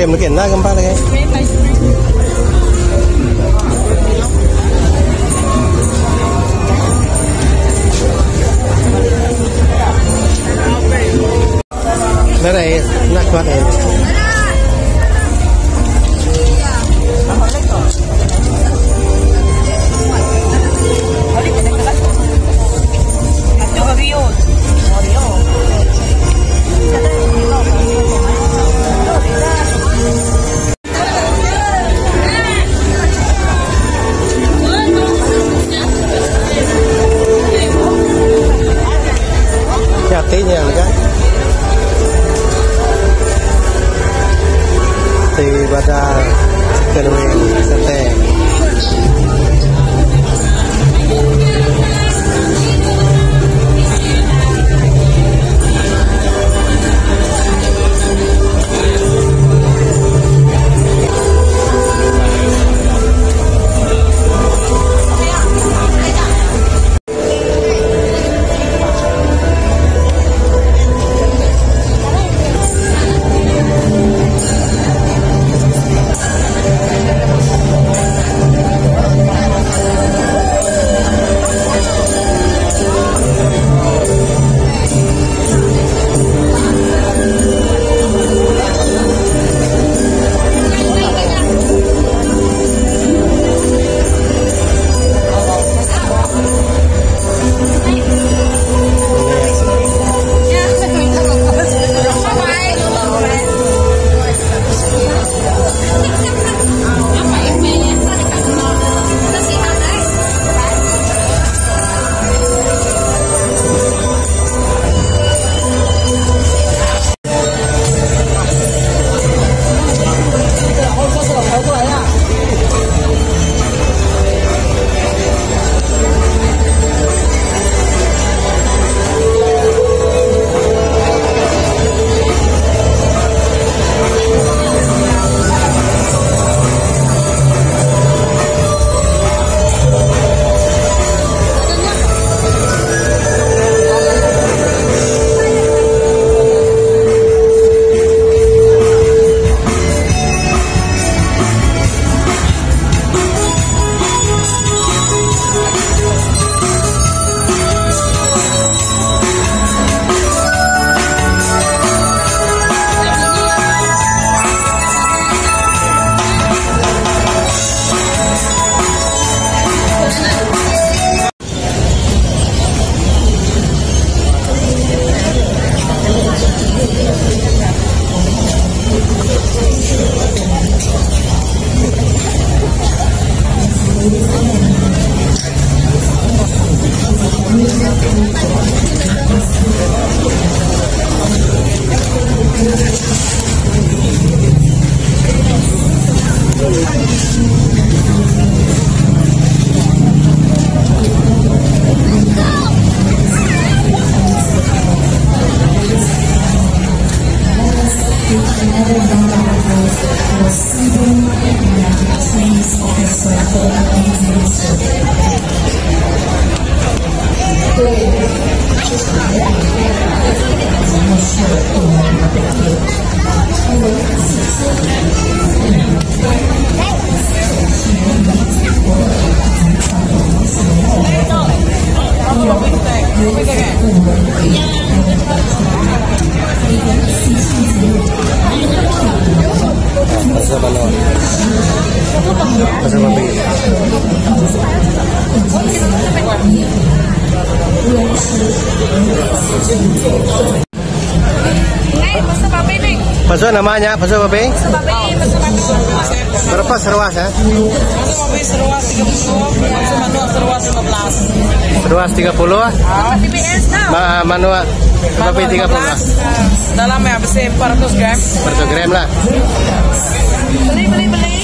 Krem lagi enak kan paling. Đây này, nặng quá này. se va a dar, pero Pasa balón. Pasa papel. Thank you. Mana? Pasal apa? Pasal namanya, pasal apa? Berapa seruas ya? Seruas 30 Ma manual tapi 30 lah. Dalamnya bersih 400 gram. Per gram lah. Beli beli beli.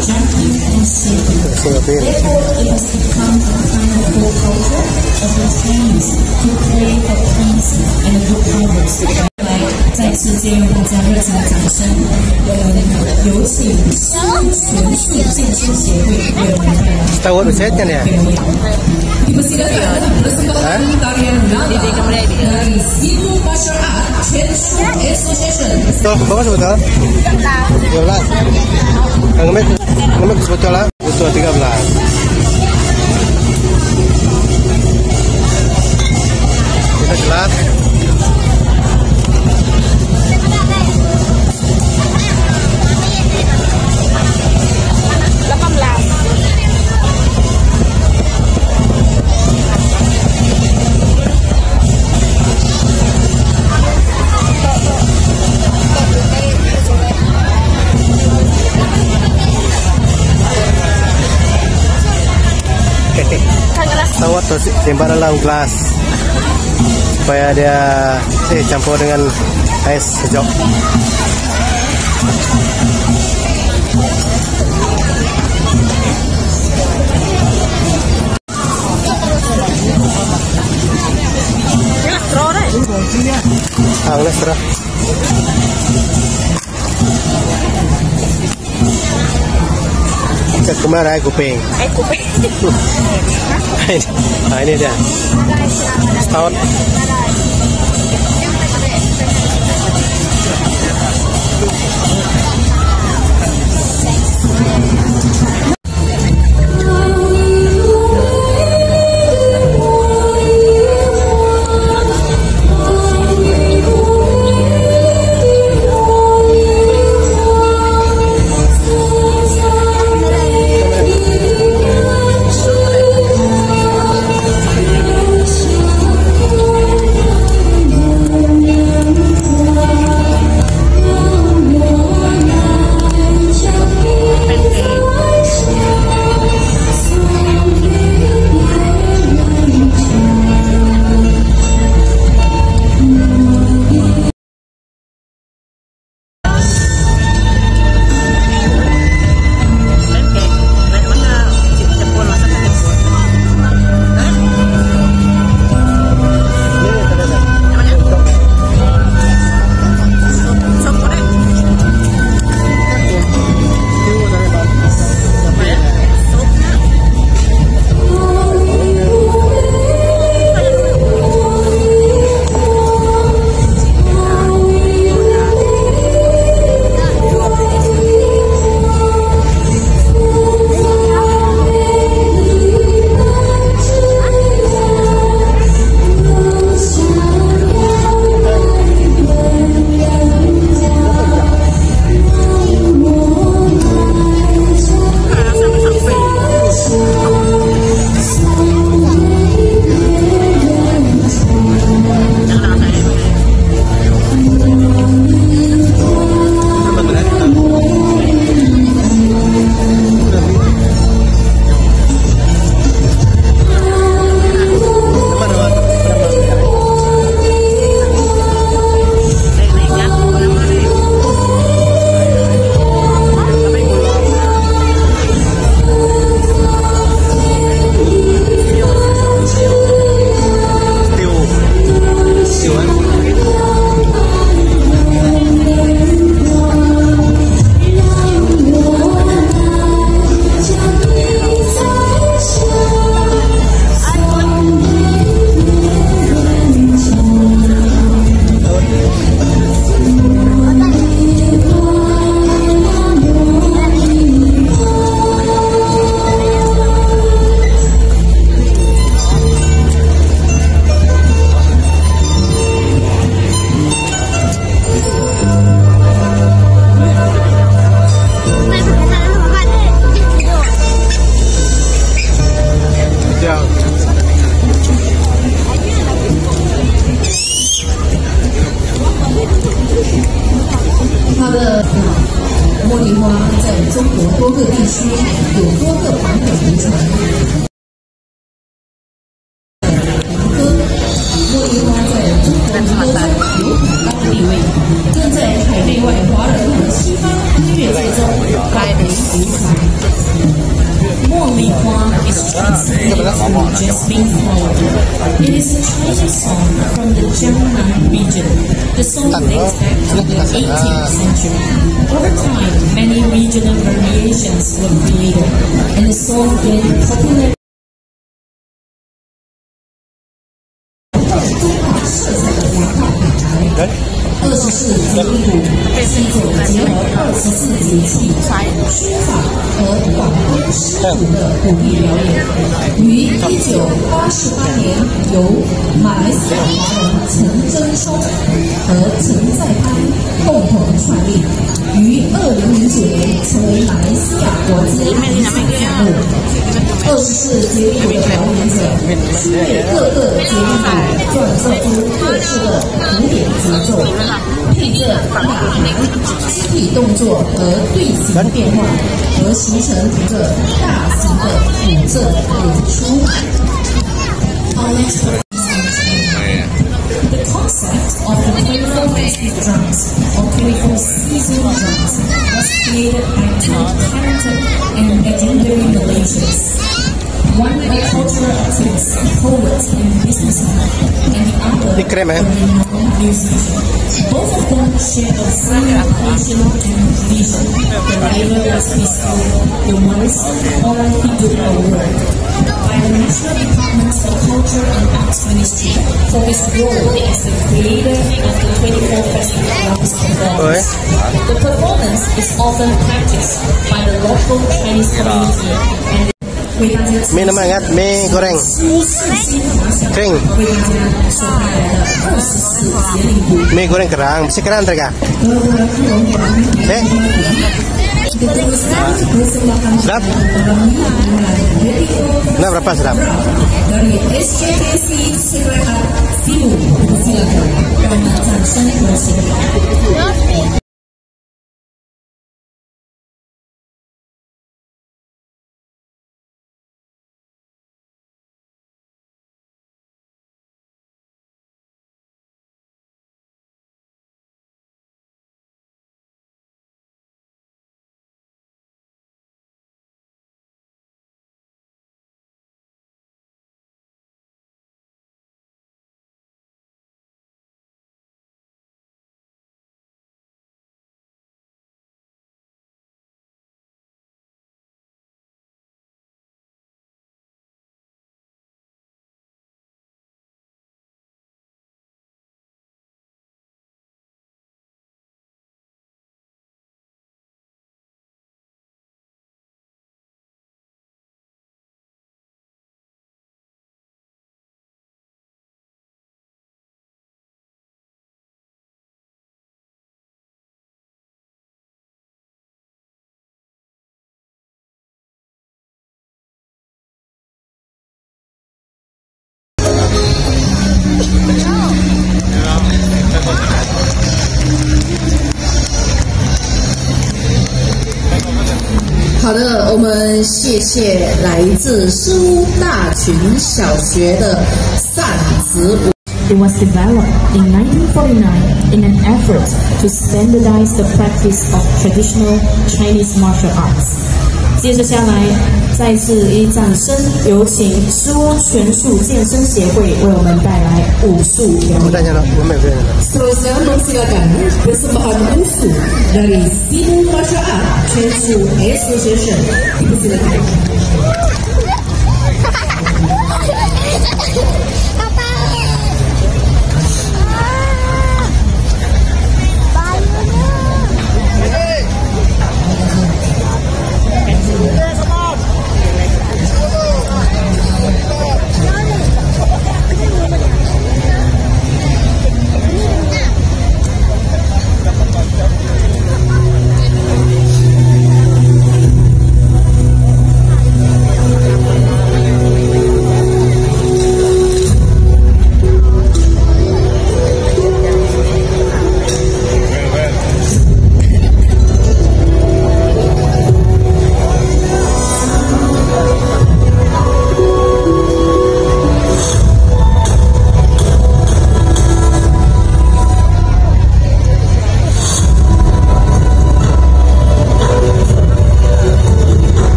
gently and safely. It has become a kind of low culture of your friends who pray for and good others. Singapura. 直接用大家热情的掌声，呃，有请新全数健身协会为我们带来 Tahu usetnya nih ya? Dipersilakan persembahan tarian Nada dari Situ Martial Art Chenshu Association. Betul, berapa sebetulnya? 13 Ngemek, ngemek sebetulnya Betul 13 Kita jelas Atau tembak dalam gelas supaya dia eh, campur dengan ais sejuk. Ah, ulas Cek ke mana ya kuping? Eh, kuping. nah ini dia. 中国多个地区有多个版本流传。《茉莉花》在中国民族有很高地位，正在海内外华人和西方音乐界中广为流传。《茉莉花》is translated from Jasmine Flower. It is a Chinese song from the Jiangnan region. The song dates back to the 18th century. Over time. Regional variations were created, and the song gained popularity. 是一种结合二十四节气、书法和广东诗舞的古艺表演，于一九八十八年由马来西亚华人陈真聪和陈在安共同创立，于二零零九年成为马来西亚国际遗产项目。二十四节气的表演者是为各个节舞转奏出各自的古典节奏，配着呐喊、肢体动作和队形的变化，而形成一个大型的古镇演出。The concept of the 24 festive drums or 24 season drums was created by two talented and legendary Malaysians. poets, and businessmen, and Both of them share and vision, the words or. By the National Department for Culture and Arts Ministry for his role as the creator of the Festival The performance is often practiced by the local Chinese community mie nama mie goreng. Kering. Mie goreng kerang. Si kerang mereka eh? Sedap nah berapa sedap 我们谢谢来自苏大群小学的扇子舞。It was developed in 1949 in an effort to standardize the practice of traditional Chinese martial arts. 接着下来，再次以掌声有请苏拳术健身协会为我们带来武术表演。tanya lo, belum ya, belum. Seterusnya mempersilakan persembahan musuh dari Sibu Martial Art Chengsu Association. Dipersilakan.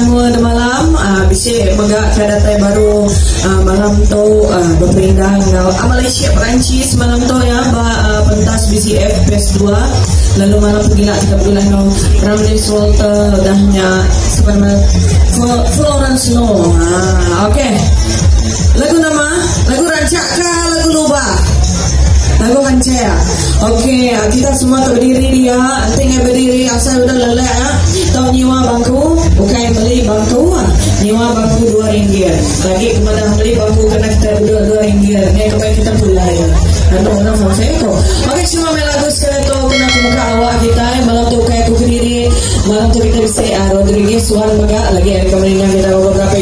semua di malam. Uh, Bisik pegak ke baru uh, Malam tu uh, berperindah dengan uh, Malaysia Perancis malam tu ya. Bah, uh, Pentas BCF PES 2 Lalu malam pergi nak kita pergi lah no, Ramli Walter Dahnya Sebenarnya Florence no, uh, Okay Lagu nama? Lagu Rancak ke Lagu lubang Lagu. Oke, kita semua berdiri dia. Tinggal berdiri asal udah lelah ya. Tahu nyewa bangku, bukan beli bangku. ah. Nyewa bangku dua ringgit. Lagi kepada beli bangku kena kita dua dua ringgit. Ini kepada kita pula ya. Dan orang mau saya kok. Oke, semua main lagu sekali tu kena ke muka awak kita. Malam tu kayak aku berdiri. Malam tu kita bisa ah, Rodriguez suara baga lagi ada kemenangan kita beberapa